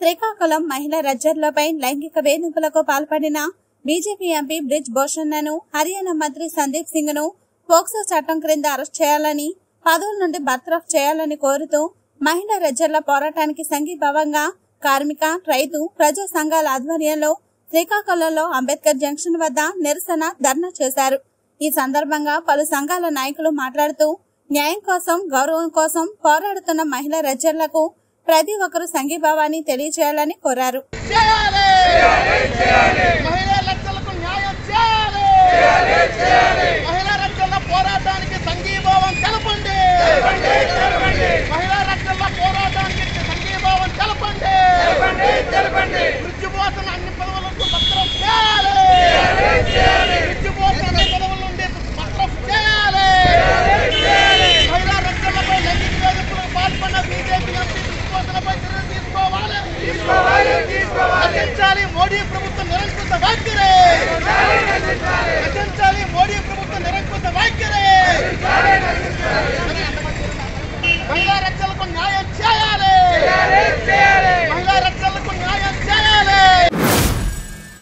శ్రీకాకుళం మహిళా రజ్జర్లపై లైంగిక వేధింపులకు పాల్పడిన బీజేపీ ఎంపీ బ్రిజ్ భూషణ్ను హర్యానా మంత్రి సందీప్ సింగ్ను పోక్సో చట్టం క్రింద అరెస్ట్ చేయాలని పదవుల నుండి బర్తరఫ్ చేయాలని కోరుతూ మహిళా రజ్జర్ల పోరాటానికి సంఘీభావంగా కార్మిక రైతు ప్రజా సంఘాల ఆధ్వర్యంలో శ్రీకాకుళంలో అంబేద్కర్ జంక్షన్ వద్ద నిరసన ధర్నా చేశారు. ఈ సందర్భంగా పలు సంఘాల నాయకులు మాట్లాడుతూ న్యాయం కోసం గౌరవం కోసం పోరాడుతున్న మహిళా రజ్జర్లకు ప్రతి ఒక్కరూ సంఘీభావాన్ని తెలియజేయాలని కోరారు. Audio from